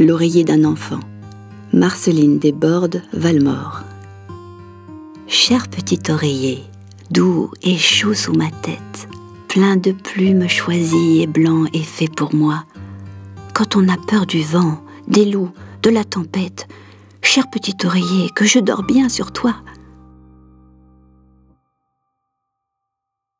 L'oreiller d'un enfant. Marceline Desbordes, Valmore. Cher petit oreiller, doux et chaud sous ma tête, plein de plumes choisies et blancs et faits pour moi. Quand on a peur du vent, des loups, de la tempête, cher petit oreiller, que je dors bien sur toi,